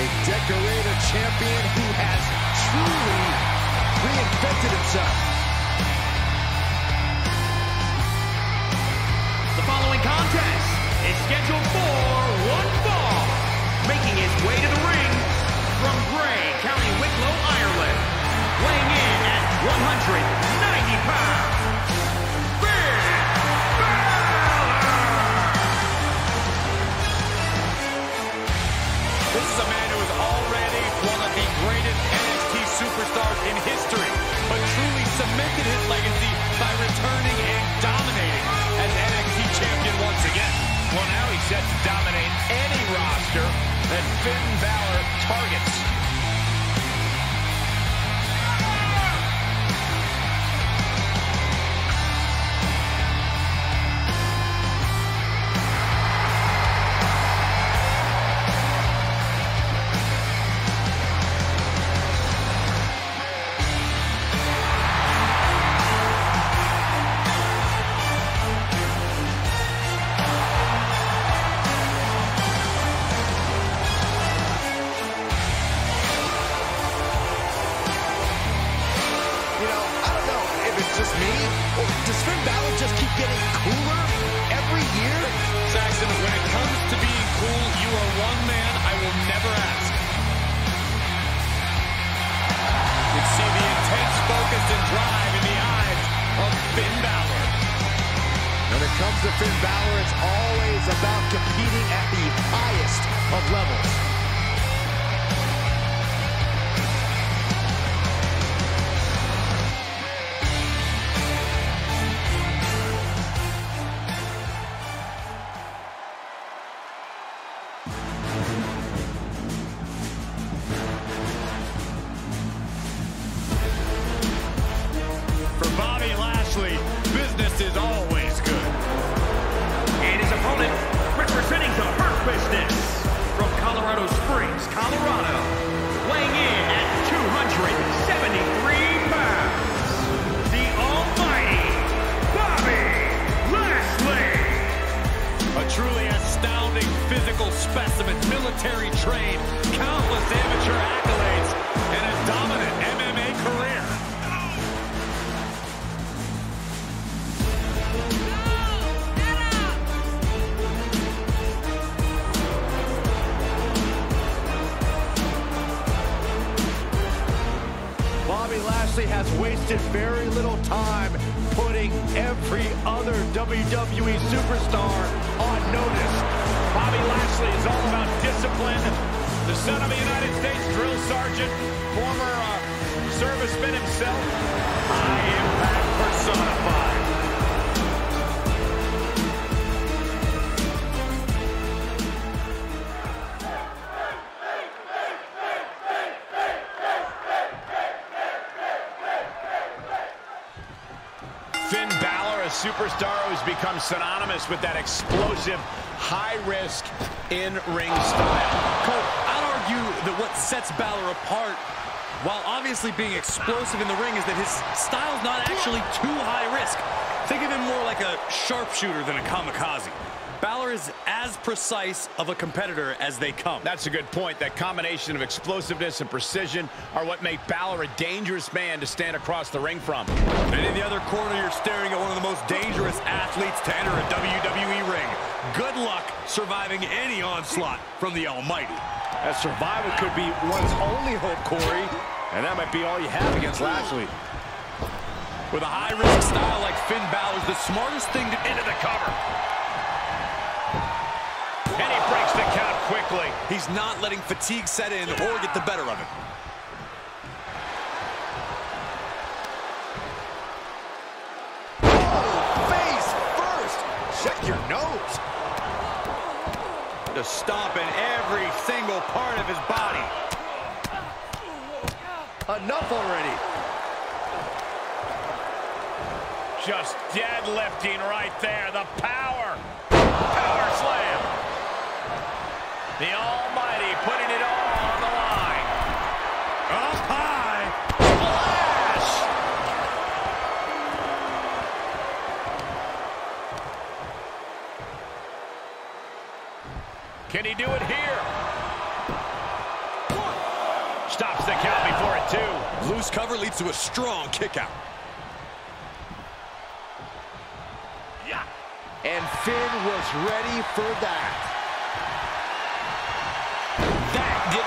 A decorated champion who has truly reinvented himself. The following contest is scheduled for one fall. Making his way to the ring from Bray County Wicklow, Ireland. Weighing in at 190 getting cooler every year? Saxton, when it comes to being cool, you are one man I will never ask. You can see the intense focus and drive in the eyes of Finn Balor. When it comes to Finn Balor, it's always about competing at the highest of levels. Other WWE superstar on notice. Bobby Lashley is all about discipline. The son of a United States drill sergeant, former uh, serviceman himself, high impact personified. Superstar who's become synonymous with that explosive, high-risk, in-ring style. Cole, I'd argue that what sets Balor apart, while obviously being explosive in the ring, is that his style's not actually too high risk. Think of him more like a sharpshooter than a kamikaze. Balor is as precise of a competitor as they come. That's a good point. That combination of explosiveness and precision are what make Balor a dangerous man to stand across the ring from. And in the other corner, you're staring at one of the most dangerous athletes to enter a WWE ring. Good luck surviving any onslaught from the Almighty. That survival could be one's only hope, Corey. And that might be all you have against Lashley. With a high-risk style like Finn Balor's, the smartest thing to into the cover. And he breaks the count quickly. He's not letting fatigue set in or get the better of him. Oh, face first. Check your nose. To stomp in every single part of his body. Enough already. Just deadlifting right there. The. Power The Almighty putting it all on the line. Up high. Flash. Can he do it here? Stops the count before it, two. Loose cover leads to a strong kick out. Yeah. And Finn was ready for that.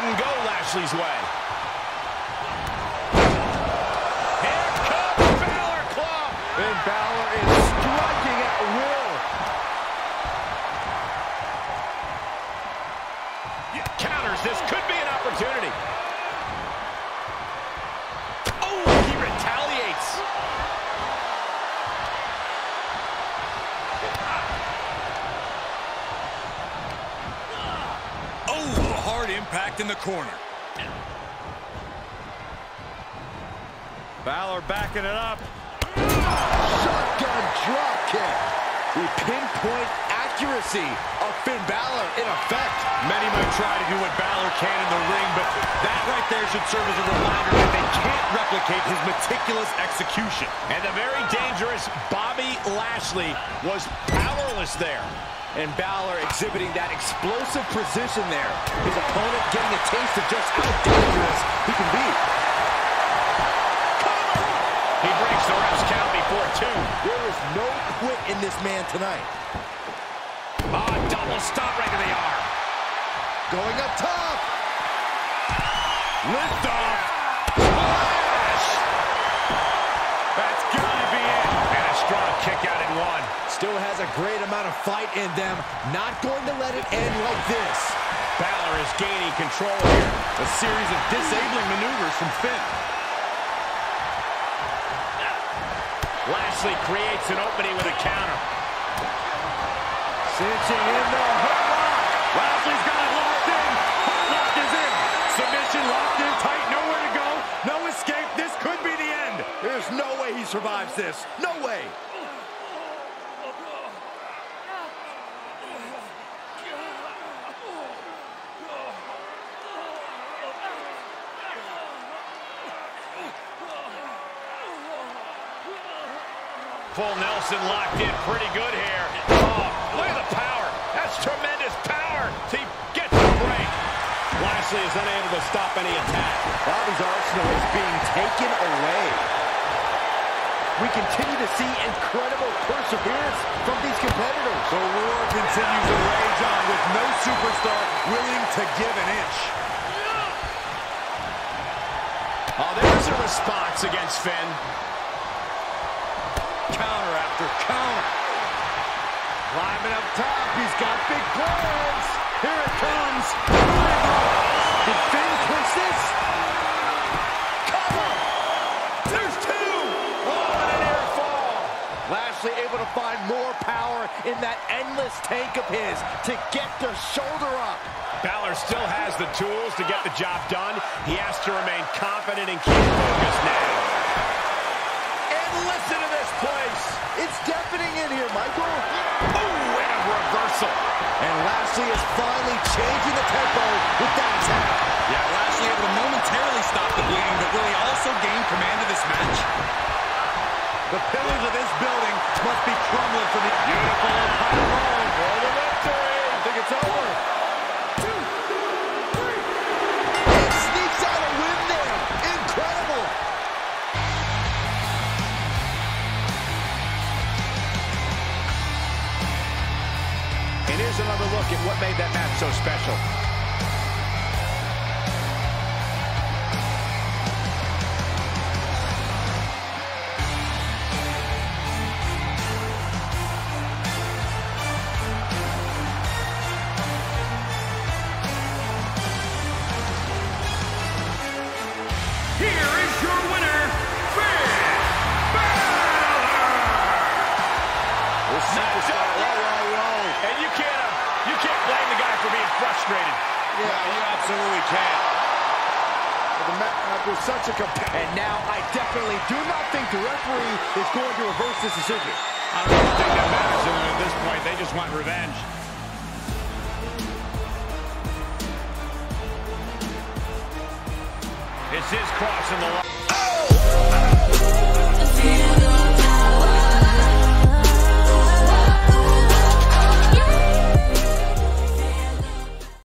Didn't go Lashley's way. Here comes Balor Club. And Balor is striking at will. Counters. This could hard impact in the corner. Balor backing it up. Shotgun drop kick. The pinpoint accuracy of Finn Balor in effect. Many might try to do what Balor can in the ring, but that right there should serve as a reminder that they can't replicate his meticulous execution. And the very dangerous Bobby Lashley was powerless there. And Balor exhibiting that explosive precision there. His opponent getting a taste of just how dangerous he can be. He breaks the ref's count before two. There is no quit in this man tonight. Ah, double stop right to the arm. Going up top. Lift off. Still has a great amount of fight in them. Not going to let it end like this. Balor is gaining control here. A series of disabling maneuvers from Finn. Lashley creates an opening with a counter. Cinching in the headlock. Lashley's got it locked in. Lock is in. Submission locked in tight. Nowhere to go. No escape. This could be the end. There's no way he survives this. No way. Full Nelson locked in pretty good here. Oh, look at the power. That's tremendous power. He gets the break. Lashley is unable to stop any attack. Bobby's arsenal is being taken away. We continue to see incredible perseverance from these competitors. The war continues to rage on with no superstar willing to give an inch. Oh, there's a response against Finn. Counter after counter. Climbing up top, he's got big plans. Here it comes. Did Finn push this? Cover. There's two. Oh, and a near fall. Lashley able to find more power in that endless tank of his to get the shoulder up. Balor still has the tools to get the job done. He has to remain confident and keep focused now. Listen to this place. It's deafening in here, Michael. Oh, and a reversal. And Lashley is finally changing the tempo with that attack. Yeah, Lashley able to momentarily stop the bleeding, but will he also gain command of this match? The pillars of this building must be crumbling for the Beautiful Ohio roll for the victory. I think it's over. So special. such a competitor. And now I definitely do not think the referee is going to reverse this decision. I don't think that matters at this point. They just want revenge. It's his cross in the line. Oh! oh!